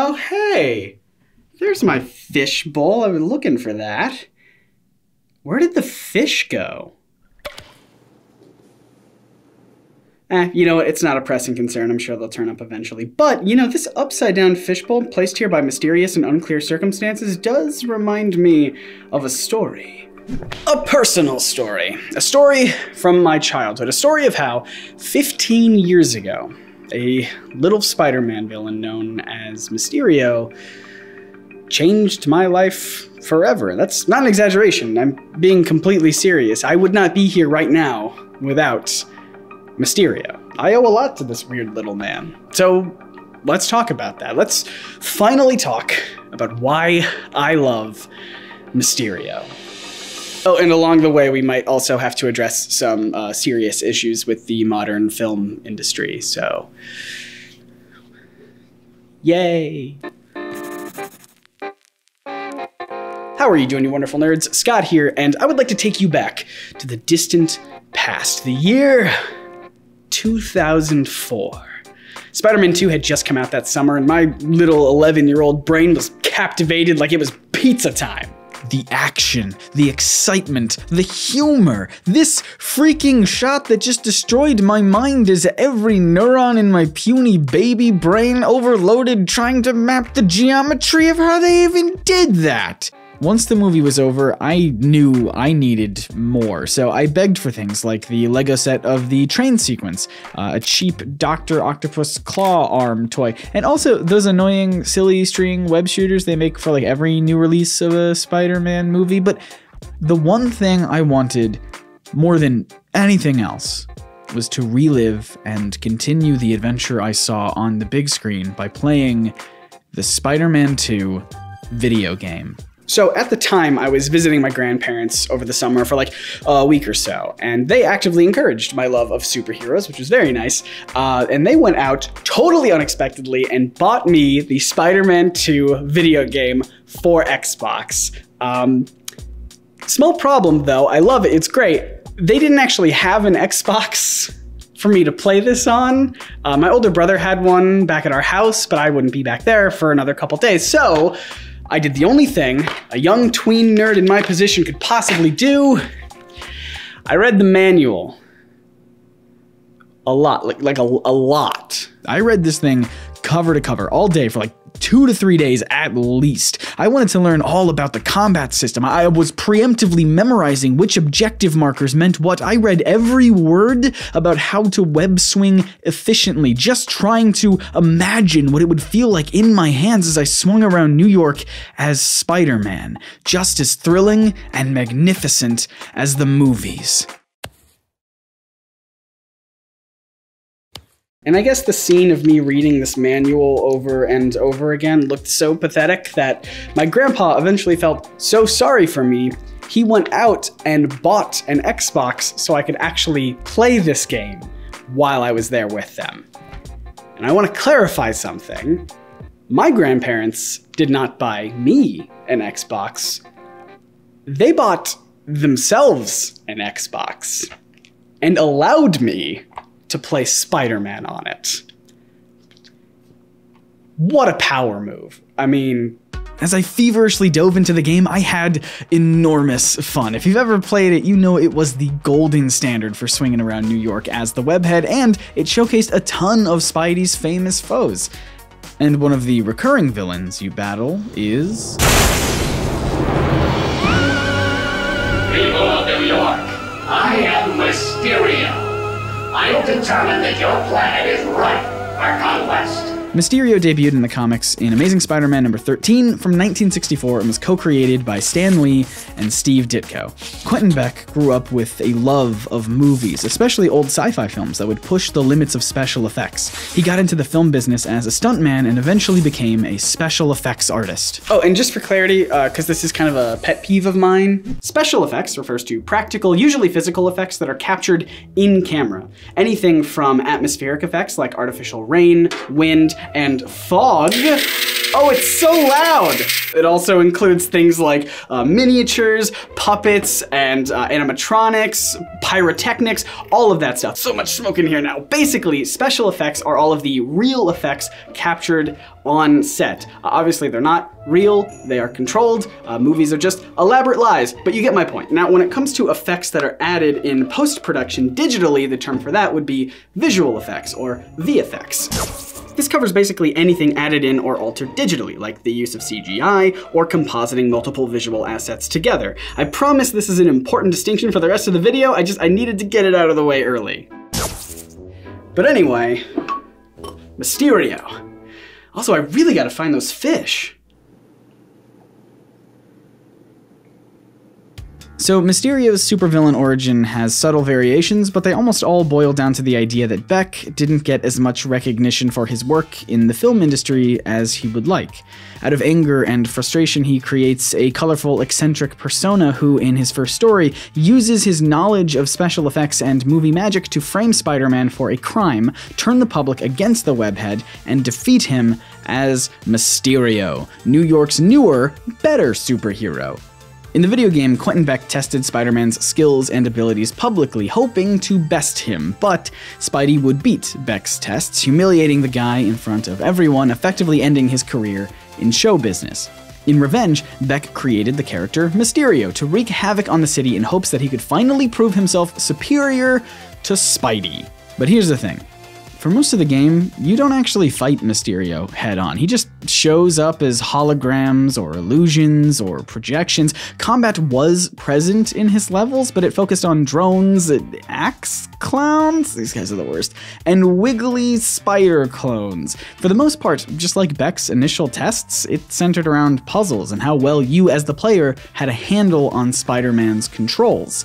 Oh, hey. There's my fish bowl. I was looking for that. Where did the fish go? Eh, you know what? It's not a pressing concern. I'm sure they'll turn up eventually. But, you know, this upside down fishbowl, placed here by mysterious and unclear circumstances, does remind me of a story. A personal story. A story from my childhood. A story of how 15 years ago, a little Spider Man villain known as Mysterio changed my life forever. That's not an exaggeration. I'm being completely serious. I would not be here right now without Mysterio. I owe a lot to this weird little man. So let's talk about that. Let's finally talk about why I love Mysterio. Oh, and along the way, we might also have to address some uh, serious issues with the modern film industry. So, yay! How are you doing, you wonderful nerds? Scott here, and I would like to take you back to the distant past, the year 2004. Spider Man 2 had just come out that summer, and my little 11 year old brain was captivated like it was pizza time. The action, the excitement, the humor. This freaking shot that just destroyed my mind as every neuron in my puny baby brain overloaded trying to map the geometry of how they even did that. Once the movie was over, I knew I needed more, so I begged for things like the Lego set of the train sequence, uh, a cheap Dr. Octopus claw arm toy, and also those annoying, silly string web shooters they make for like every new release of a Spider Man movie. But the one thing I wanted more than anything else was to relive and continue the adventure I saw on the big screen by playing the Spider Man 2 video game. So at the time, I was visiting my grandparents over the summer for like a week or so, and they actively encouraged my love of superheroes, which was very nice. Uh, and they went out totally unexpectedly and bought me the Spider-Man 2 video game for Xbox. Um, small problem though, I love it, it's great. They didn't actually have an Xbox for me to play this on. Uh, my older brother had one back at our house, but I wouldn't be back there for another couple days. So I did the only thing a young tween nerd in my position could possibly do. I read the manual. A lot, like, like a, a lot. I read this thing cover to cover all day for like two to three days at least. I wanted to learn all about the combat system. I was preemptively memorizing which objective markers meant what. I read every word about how to web swing efficiently, just trying to imagine what it would feel like in my hands as I swung around New York as Spider Man, just as thrilling and magnificent as the movies. And I guess the scene of me reading this manual over and over again looked so pathetic that my grandpa eventually felt so sorry for me, he went out and bought an Xbox so I could actually play this game while I was there with them. And I want to clarify something. My grandparents did not buy me an Xbox. They bought themselves an Xbox and allowed me to play Spider Man on it. What a power move. I mean, as I feverishly dove into the game, I had enormous fun. If you've ever played it, you know it was the golden standard for swinging around New York as the webhead, and it showcased a ton of Spidey's famous foes. And one of the recurring villains you battle is. People of New York, I am Mysterio. I'll determine that your planet is right for conquest. Mysterio debuted in the comics in Amazing Spider-Man number 13 from 1964 and was co-created by Stan Lee and Steve Ditko. Quentin Beck grew up with a love of movies, especially old sci-fi films that would push the limits of special effects. He got into the film business as a stuntman and eventually became a special effects artist. Oh, and just for clarity, because uh, this is kind of a pet peeve of mine, special effects refers to practical, usually physical effects that are captured in camera. Anything from atmospheric effects like artificial rain, wind, and fog. Oh, it's so loud! It also includes things like uh, miniatures, puppets, and uh, animatronics, pyrotechnics, all of that stuff. So much smoke in here now. Basically, special effects are all of the real effects captured on set. Uh, obviously, they're not real, they are controlled. Uh, movies are just elaborate lies, but you get my point. Now, when it comes to effects that are added in post production digitally, the term for that would be visual effects or VFX. This covers basically anything added in or altered digitally, like the use of CGI or compositing multiple visual assets together. I promise this is an important distinction for the rest of the video, I just I needed to get it out of the way early. But anyway, Mysterio. Also, I really gotta find those fish. So, Mysterio's supervillain origin has subtle variations, but they almost all boil down to the idea that Beck didn't get as much recognition for his work in the film industry as he would like. Out of anger and frustration, he creates a colorful, eccentric persona who, in his first story, uses his knowledge of special effects and movie magic to frame Spider Man for a crime, turn the public against the webhead, and defeat him as Mysterio, New York's newer, better superhero. In the video game, Quentin Beck tested Spider Man's skills and abilities publicly, hoping to best him, but Spidey would beat Beck's tests, humiliating the guy in front of everyone, effectively ending his career in show business. In revenge, Beck created the character Mysterio to wreak havoc on the city in hopes that he could finally prove himself superior to Spidey. But here's the thing for most of the game, you don't actually fight Mysterio head on. He just shows up as holograms or illusions or projections. Combat was present in his levels, but it focused on drones, axe clowns, these guys are the worst, and wiggly spider clones. For the most part, just like Beck's initial tests, it centered around puzzles and how well you as the player had a handle on Spider Man's controls.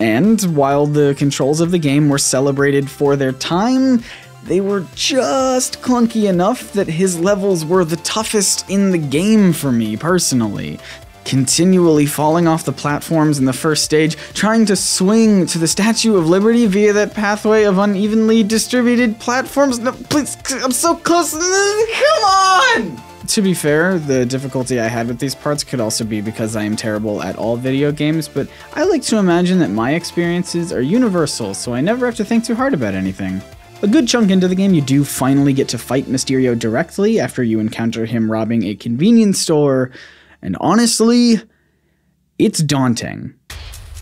And while the controls of the game were celebrated for their time, they were just clunky enough that his levels were the toughest in the game for me personally. Continually falling off the platforms in the first stage, trying to swing to the Statue of Liberty via that pathway of unevenly distributed platforms. No, please, I'm so close. Come on! To be fair, the difficulty I had with these parts could also be because I am terrible at all video games, but I like to imagine that my experiences are universal, so I never have to think too hard about anything. A good chunk into the game, you do finally get to fight Mysterio directly after you encounter him robbing a convenience store, and honestly, it's daunting.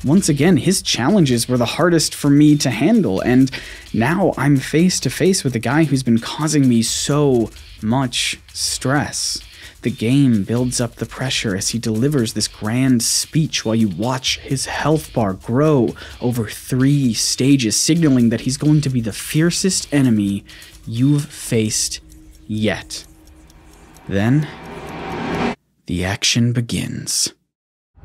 Once again, his challenges were the hardest for me to handle, and now I'm face to face with a guy who's been causing me so much stress. The game builds up the pressure as he delivers this grand speech while you watch his health bar grow over three stages, signaling that he's going to be the fiercest enemy you've faced yet. Then, the action begins.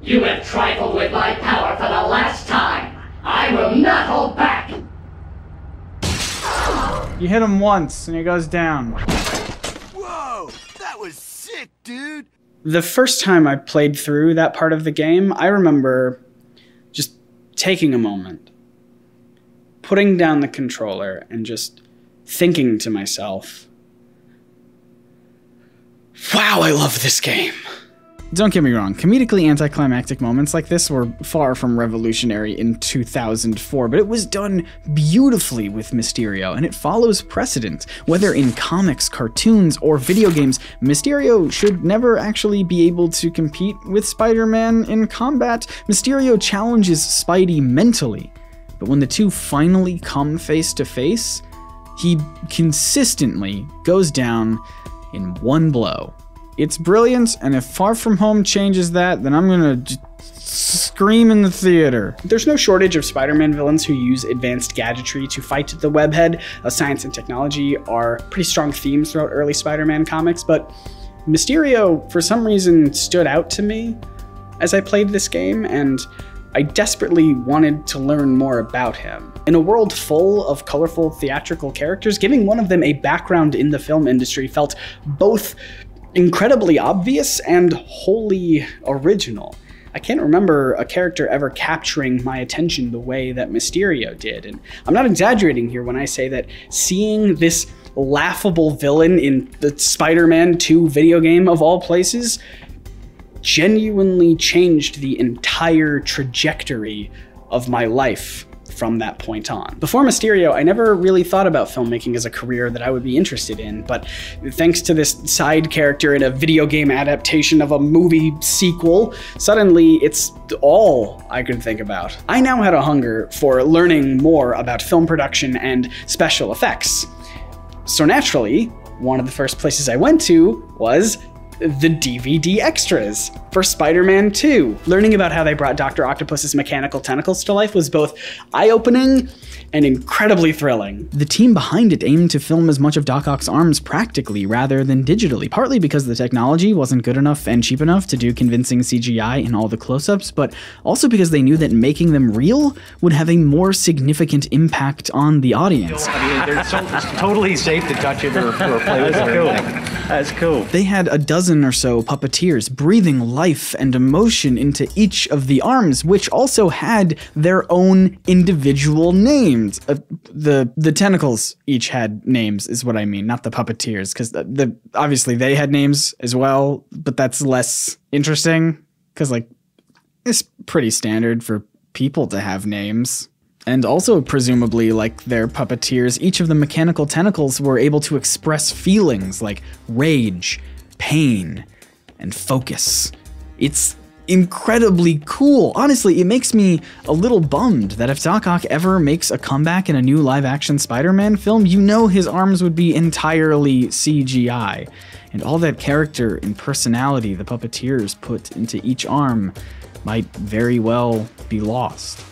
You have trifled with my power for the last time. I will not hold back. You hit him once and he goes down. Dude. The first time I played through that part of the game, I remember just taking a moment, putting down the controller, and just thinking to myself, wow, I love this game. Don't get me wrong, comedically anticlimactic moments like this were far from revolutionary in 2004, but it was done beautifully with Mysterio, and it follows precedent. Whether in comics, cartoons, or video games, Mysterio should never actually be able to compete with Spider Man in combat. Mysterio challenges Spidey mentally, but when the two finally come face to face, he consistently goes down in one blow. It's brilliant, and if Far From Home changes that, then I'm gonna scream in the theater. There's no shortage of Spider Man villains who use advanced gadgetry to fight the webhead. Uh, science and technology are pretty strong themes throughout early Spider Man comics, but Mysterio, for some reason, stood out to me as I played this game, and I desperately wanted to learn more about him. In a world full of colorful theatrical characters, giving one of them a background in the film industry felt both incredibly obvious and wholly original. I can't remember a character ever capturing my attention the way that Mysterio did. And I'm not exaggerating here when I say that seeing this laughable villain in the Spider Man 2 video game of all places genuinely changed the entire trajectory of my life from that point on. Before Mysterio, I never really thought about filmmaking as a career that I would be interested in, but thanks to this side character in a video game adaptation of a movie sequel, suddenly it's all I could think about. I now had a hunger for learning more about film production and special effects. So naturally, one of the first places I went to was the DVD extras for Spider Man 2. Learning about how they brought Dr. Octopus's mechanical tentacles to life was both eye opening and incredibly thrilling. The team behind it aimed to film as much of Doc Ock's arms practically rather than digitally, partly because the technology wasn't good enough and cheap enough to do convincing CGI in all the close ups, but also because they knew that making them real would have a more significant impact on the audience. I mean, they're so, it's totally safe to touch it or, or play with it or anything. That's cool. They had a dozen or so puppeteers breathing life and emotion into each of the arms, which also had their own individual names. Uh, the the tentacles each had names, is what I mean, not the puppeteers, because the, the obviously they had names as well, but that's less interesting because like it's pretty standard for people to have names. And also, presumably, like their puppeteers, each of the mechanical tentacles were able to express feelings like rage, pain, and focus. It's incredibly cool. Honestly, it makes me a little bummed that if Doc Ock ever makes a comeback in a new live action Spider Man film, you know his arms would be entirely CGI. And all that character and personality the puppeteers put into each arm might very well be lost.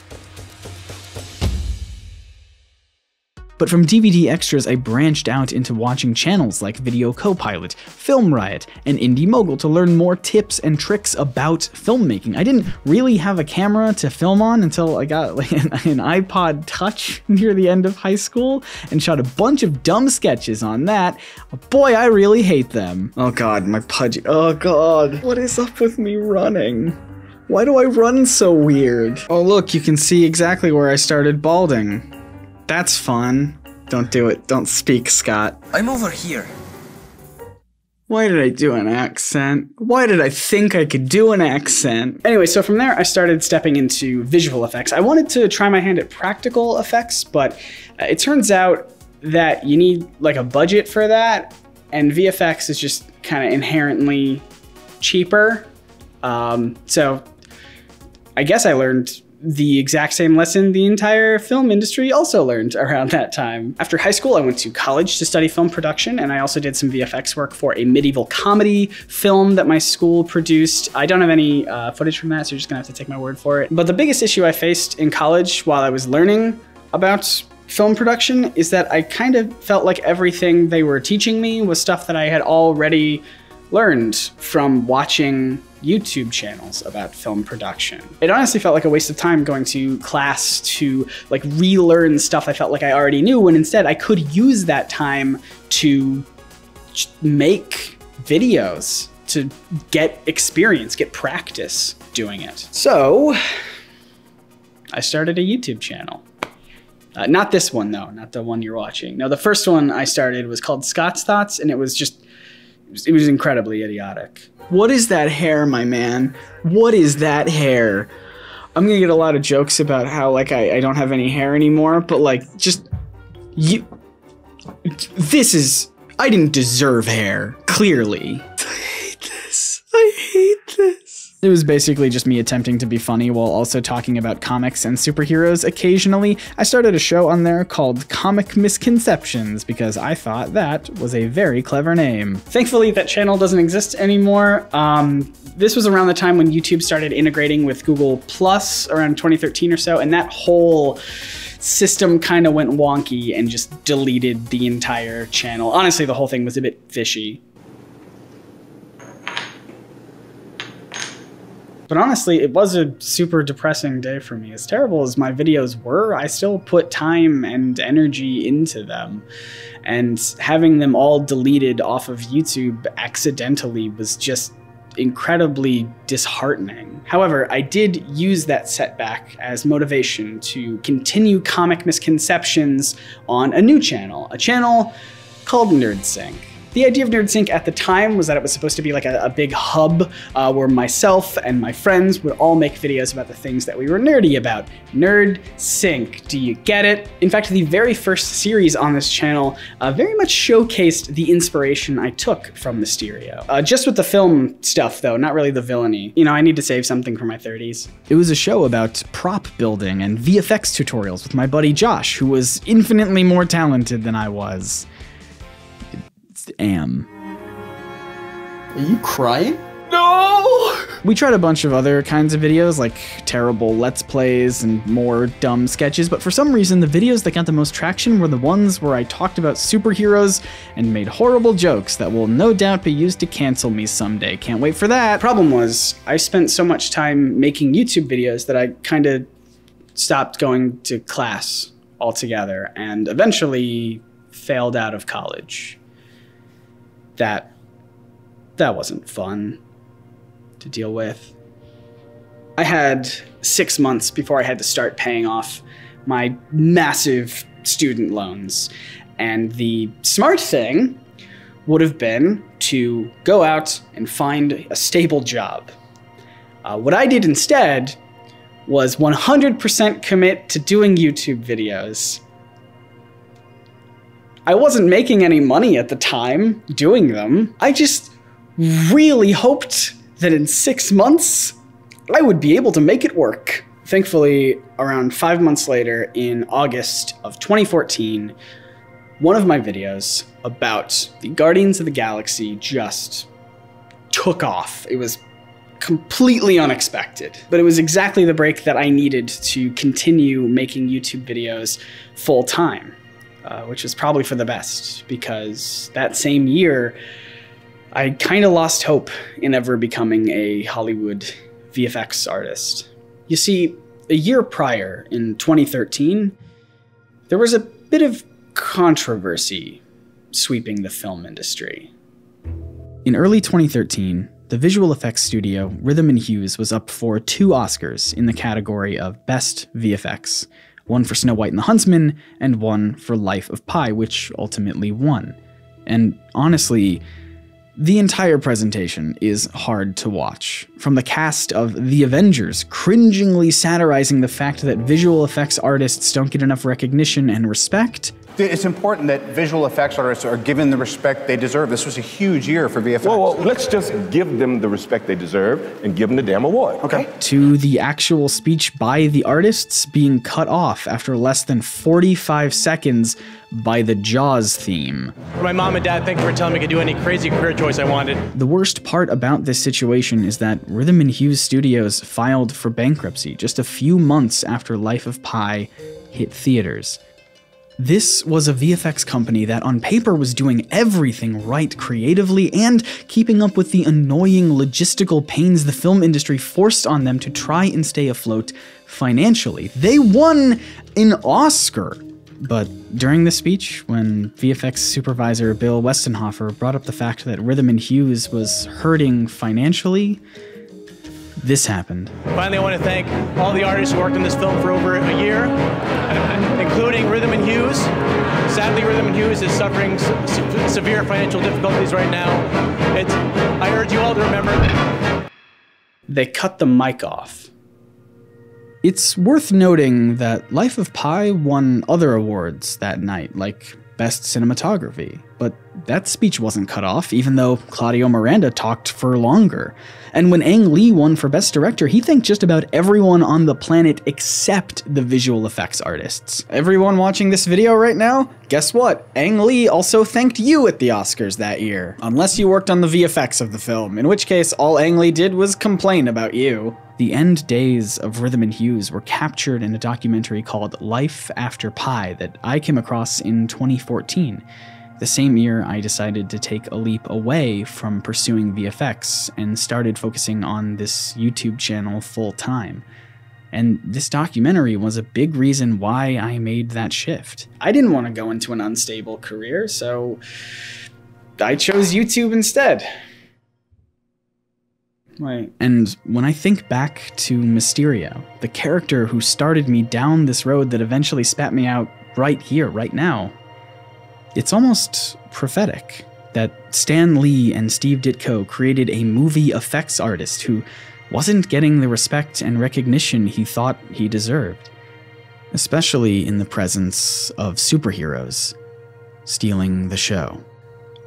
But from DVD extras, I branched out into watching channels like Video Copilot, Film Riot, and Indy Mogul to learn more tips and tricks about filmmaking. I didn't really have a camera to film on until I got like an, an iPod Touch near the end of high school and shot a bunch of dumb sketches on that. Boy, I really hate them. Oh god, my pudgy. Oh god, what is up with me running? Why do I run so weird? Oh look, you can see exactly where I started balding. That's fun. Don't do it. Don't speak, Scott. I'm over here. Why did I do an accent? Why did I think I could do an accent? Anyway, so from there, I started stepping into visual effects. I wanted to try my hand at practical effects, but uh, it turns out that you need like a budget for that, and VFX is just kind of inherently cheaper. Um, so I guess I learned the exact same lesson the entire film industry also learned around that time. After high school, I went to college to study film production, and I also did some VFX work for a medieval comedy film that my school produced. I don't have any uh, footage from that, so you're just gonna have to take my word for it. But the biggest issue I faced in college while I was learning about film production is that I kind of felt like everything they were teaching me was stuff that I had already learned from watching YouTube channels about film production. It honestly felt like a waste of time going to class to like relearn stuff I felt like I already knew when instead I could use that time to make videos to get experience, get practice doing it. So I started a YouTube channel. Uh, not this one though, not the one you're watching. No, the first one I started was called Scott's Thoughts, and it was just it was, incredibly idiotic. What is that hair, my man? What is that hair? I'm gonna get a lot of jokes about how like I, I don't have any hair anymore, but like just you this is I didn't deserve hair, clearly. I hate this. I hate this. It was basically just me attempting to be funny while also talking about comics and superheroes occasionally. I started a show on there called Comic Misconceptions because I thought that was a very clever name. Thankfully, that channel doesn't exist anymore. Um, this was around the time when YouTube started integrating with Google Plus around 2013 or so, and that whole system kind of went wonky and just deleted the entire channel. Honestly, the whole thing was a bit fishy. But honestly, it was a super depressing day for me. As terrible as my videos were, I still put time and energy into them. And having them all deleted off of YouTube accidentally was just incredibly disheartening. However, I did use that setback as motivation to continue comic misconceptions on a new channel, a channel called NerdSync. The idea of NerdSync at the time was that it was supposed to be like a, a big hub uh, where myself and my friends would all make videos about the things that we were nerdy about. Nerd Sync, do you get it? In fact, the very first series on this channel uh, very much showcased the inspiration I took from Mysterio. Uh, just with the film stuff, though, not really the villainy. You know, I need to save something for my 30s. It was a show about prop building and VFX tutorials with my buddy Josh, who was infinitely more talented than I was. Am. Are you crying? No! We tried a bunch of other kinds of videos, like terrible Let's Plays and more dumb sketches, but for some reason, the videos that got the most traction were the ones where I talked about superheroes and made horrible jokes that will no doubt be used to cancel me someday. Can't wait for that. Problem was, I spent so much time making YouTube videos that I kind of stopped going to class altogether and eventually failed out of college. That that wasn't fun to deal with. I had six months before I had to start paying off my massive student loans. And the smart thing would have been to go out and find a stable job. Uh, what I did instead was 100% commit to doing YouTube videos. I wasn't making any money at the time doing them. I just really hoped that in six months I would be able to make it work. Thankfully, around five months later, in August of 2014, one of my videos about the Guardians of the Galaxy just took off. It was completely unexpected, but it was exactly the break that I needed to continue making YouTube videos full time, uh, which was probably for the best because that same year, I kind of lost hope in ever becoming a Hollywood VFX artist. You see, a year prior, in 2013, there was a bit of controversy sweeping the film industry. In early 2013, the visual effects studio Rhythm and Hues was up for two Oscars in the category of Best VFX one for Snow White and the Huntsman, and one for Life of Pi, which ultimately won. And honestly, the entire presentation is hard to watch. From the cast of The Avengers cringingly satirizing the fact that visual effects artists don't get enough recognition and respect, It's important that visual effects artists are given the respect they deserve. This was a huge year for VFX. Well, well, let's just give them the respect they deserve and give them the damn award. okay. to the actual speech by the artists being cut off after less than 45 seconds by the Jaws theme. My mom and dad, thank you for telling me I could do any crazy career choice I wanted. The worst part about this situation is that Rhythm and Hues Studios filed for bankruptcy just a few months after Life of Pi hit theaters. This was a VFX company that on paper was doing everything right creatively and keeping up with the annoying logistical pains the film industry forced on them to try and stay afloat financially. They won an Oscar. But during the speech, when VFX supervisor Bill Westenhofer brought up the fact that Rhythm and Hues was hurting financially, this happened. Finally, I want to thank all the artists who worked on this film for over a year, including Rhythm and Hues. Sadly, Rhythm and Hues is suffering se- se- severe financial difficulties right now. It's, I urge you all to remember They cut the mic off. It's worth noting that Life of Pi won other awards that night, like Best Cinematography, but that speech wasn't cut off, even though Claudio Miranda talked for longer. And when Ang Lee won for Best Director, he thanked just about everyone on the planet except the visual effects artists. Everyone watching this video right now, guess what? Ang Lee also thanked you at the Oscars that year. Unless you worked on the VFX of the film, in which case all Ang Lee did was complain about you. The end days of Rhythm and Hues were captured in a documentary called Life After Pi that I came across in 2014. The same year, I decided to take a leap away from pursuing VFX and started focusing on this YouTube channel full time. And this documentary was a big reason why I made that shift. I didn't want to go into an unstable career, so I chose YouTube instead. Right. And when I think back to Mysterio, the character who started me down this road that eventually spat me out right here, right now, it's almost prophetic that Stan Lee and Steve Ditko created a movie effects artist who wasn't getting the respect and recognition he thought he deserved, especially in the presence of superheroes stealing the show.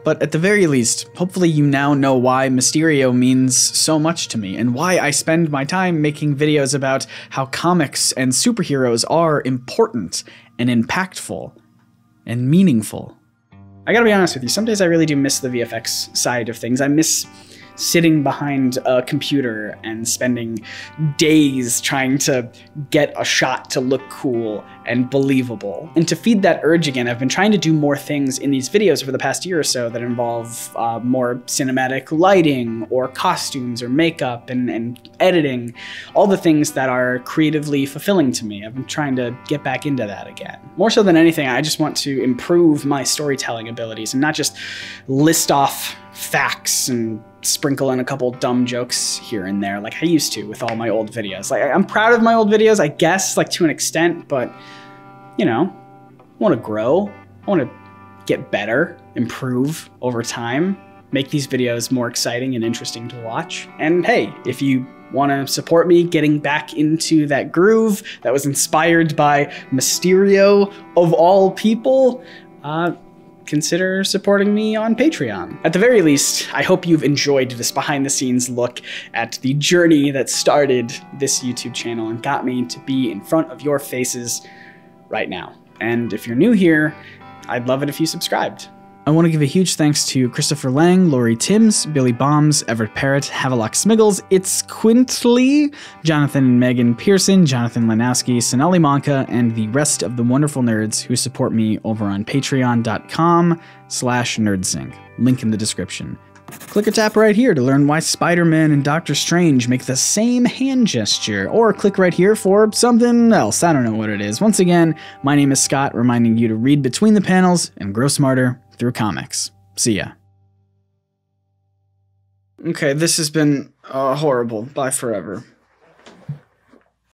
But at the very least, hopefully you now know why Mysterio means so much to me and why I spend my time making videos about how comics and superheroes are important and impactful and meaningful. I gotta be honest with you, some days I really do miss the VFX side of things. I miss sitting behind a computer and spending days trying to get a shot to look cool and believable. And to feed that urge again, I've been trying to do more things in these videos over the past year or so that involve uh, more cinematic lighting or costumes or makeup and, and editing, all the things that are creatively fulfilling to me. I've been trying to get back into that again. More so than anything, I just want to improve my storytelling abilities and not just list off facts and sprinkle in a couple dumb jokes here and there like I used to with all my old videos. Like I'm proud of my old videos, I guess, like to an extent, but you know, I want to grow. I want to get better, improve over time, make these videos more exciting and interesting to watch. And hey, if you want to support me getting back into that groove that was inspired by Mysterio of all people, uh, consider supporting me on Patreon. At the very least, I hope you've enjoyed this behind the scenes look at the journey that started this YouTube channel and got me to be in front of your faces right now. And if you're new here, I'd love it if you subscribed. I want to give a huge thanks to Christopher Lang, Laurie Timms, Billy Bombs, Everett Parrott, Havelock Smiggles, It's Quintly, Jonathan and Megan Pearson, Jonathan Lanowski, Sonali Monka, and the rest of the wonderful nerds who support me over on patreon.com slash nerdsync. Link in the description. Click or tap right here to learn why Spider-Man and Doctor Strange make the same hand gesture, or click right here for something else. I don't know what it is. Once again, my name is Scott, reminding you to read between the panels and grow smarter through comics. See ya. Okay, this has been uh, horrible. Bye forever.